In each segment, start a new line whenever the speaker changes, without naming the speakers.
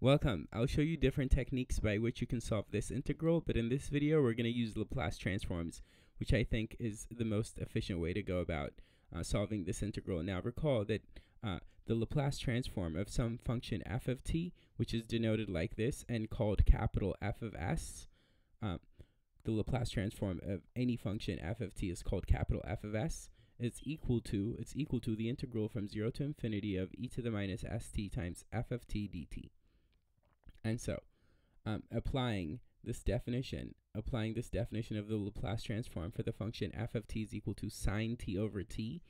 Welcome. I'll show you different techniques by which you can solve this integral, but in this video we're going to use Laplace transforms, which I think is the most efficient way to go about uh, solving this integral. Now recall that uh, the Laplace transform of some function f of t, which is denoted like this and called capital F of s, uh, the Laplace transform of any function f of t is called capital F of s, is equal to, it's equal to the integral from 0 to infinity of e to the minus st times f of t dt. And so, um, applying this definition, applying this definition of the Laplace transform for the function f of t is equal to sine t over t,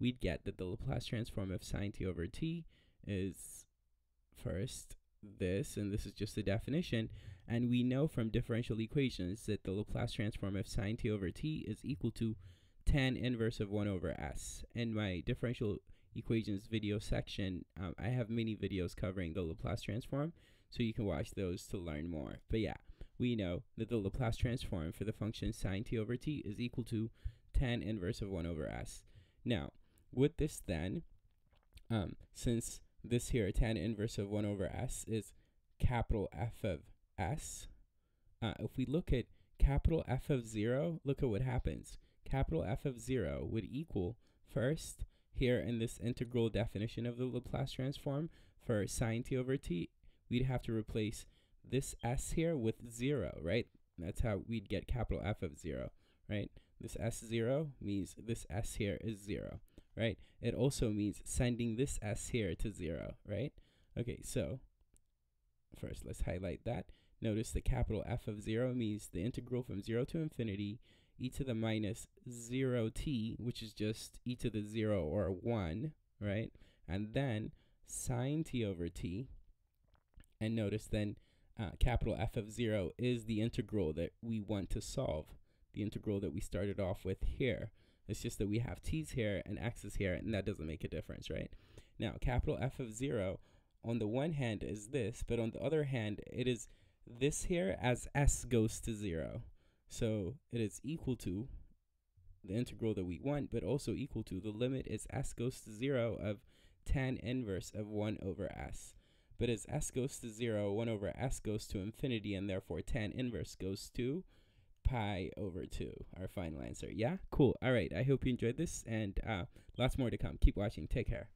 we'd get that the Laplace transform of sine t over t is first this, and this is just the definition, and we know from differential equations that the Laplace transform of sine t over t is equal to tan inverse of 1 over s. In my differential equations video section, um, I have many videos covering the Laplace transform, so you can watch those to learn more. But yeah, we know that the Laplace transform for the function sine t over t is equal to tan inverse of 1 over s. Now, with this then, um, since this here tan inverse of 1 over s is capital F of s, uh, if we look at capital F of 0, look at what happens. Capital F of 0 would equal, first, here in this integral definition of the Laplace transform for sine t over t, we'd have to replace this s here with 0, right? That's how we'd get capital F of 0, right? This s0 means this s here is 0, right? It also means sending this s here to 0, right? Okay, so first let's highlight that. Notice the capital F of 0 means the integral from 0 to infinity e to the minus 0t, which is just e to the 0 or 1, right? And then sine t over t, and notice then uh, capital F of 0 is the integral that we want to solve, the integral that we started off with here. It's just that we have t's here and x's here, and that doesn't make a difference, right? Now, capital F of 0, on the one hand is this, but on the other hand, it is this here as s goes to 0. So it is equal to the integral that we want, but also equal to the limit is s goes to 0 of tan inverse of 1 over s. But as s goes to 0, 1 over s goes to infinity, and therefore tan inverse goes to pi over 2, our final answer. Yeah? Cool. All right. I hope you enjoyed this, and uh, lots more to come. Keep watching. Take care.